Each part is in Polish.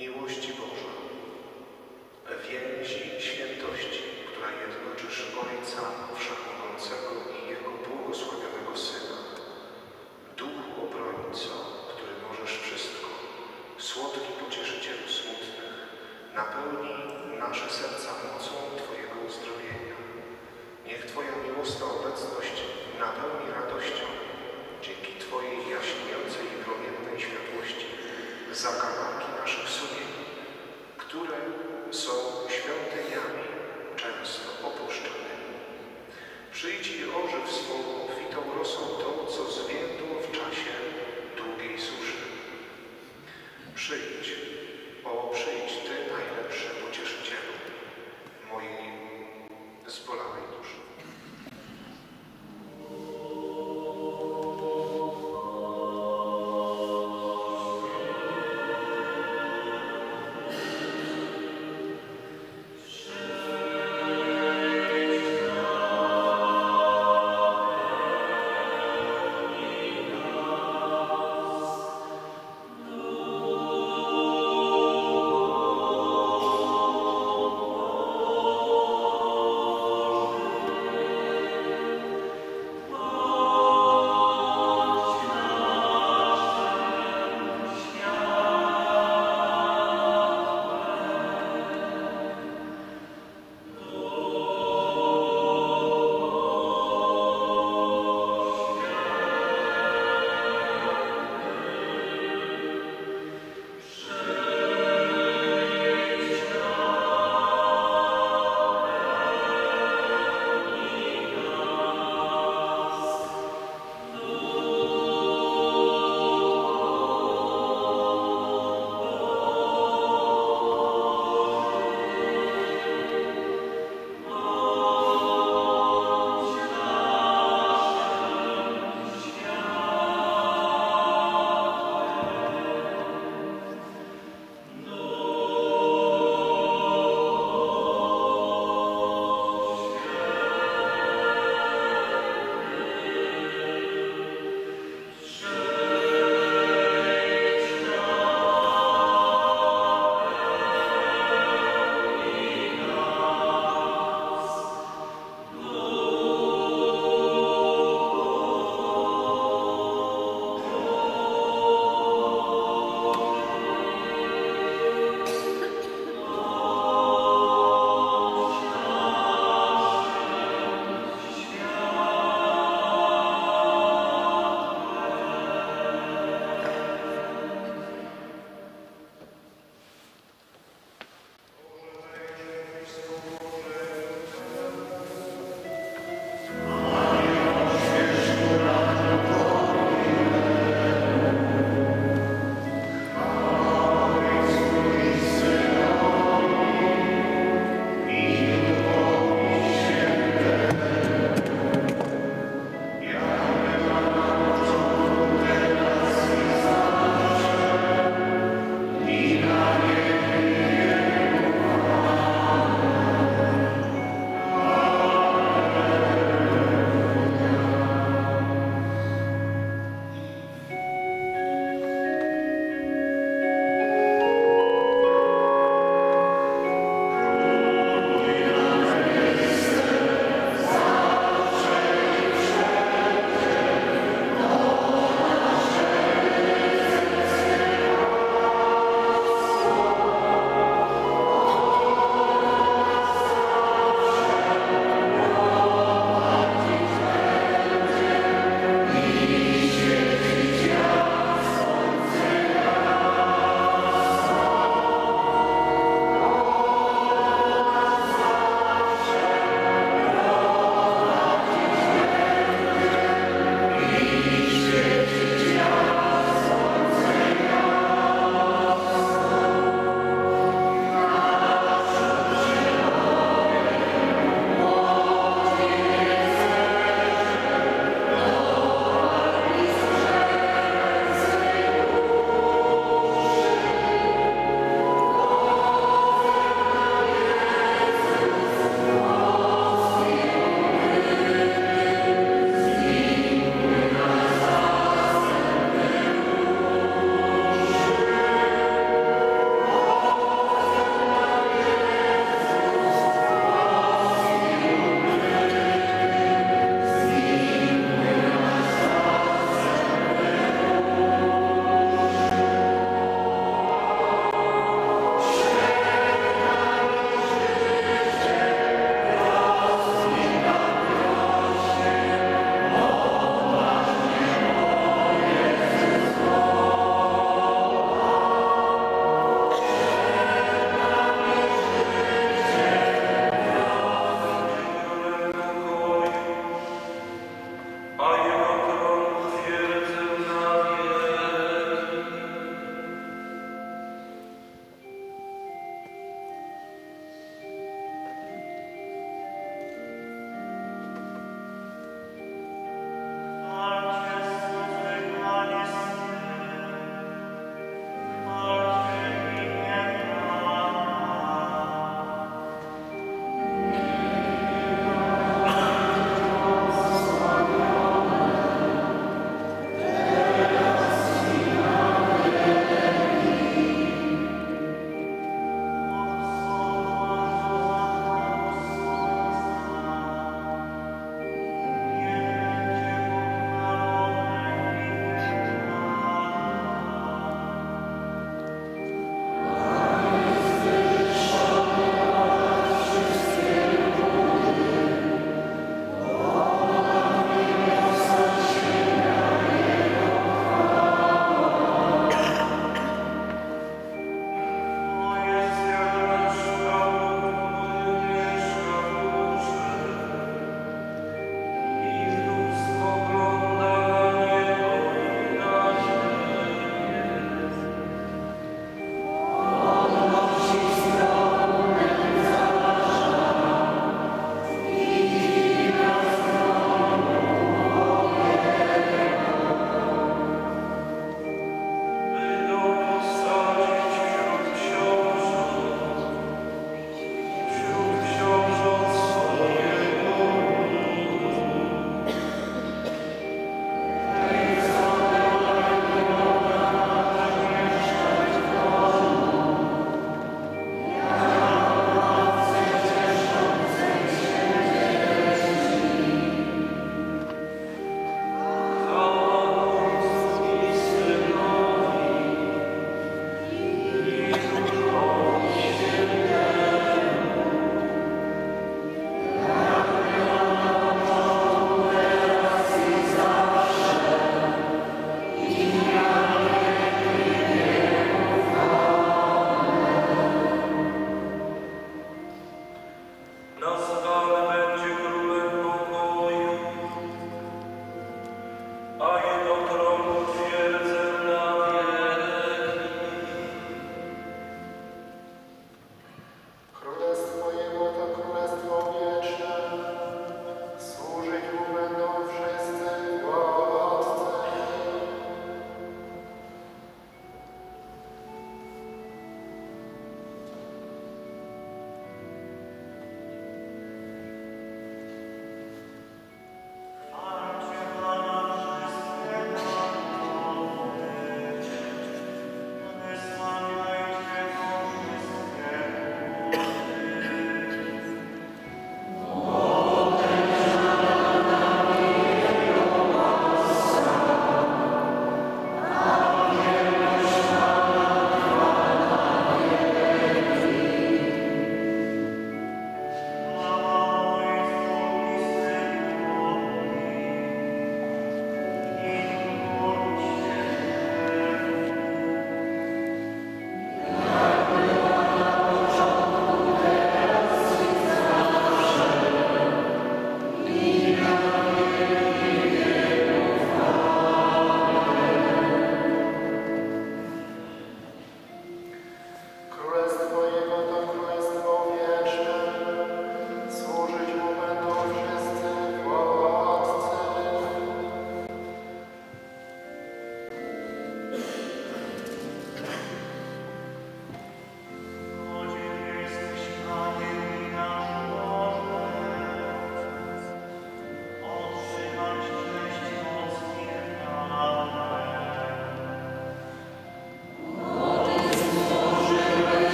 Miłości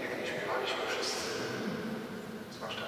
Niegdyś miewaliśmy wszyscy, zwłaszcza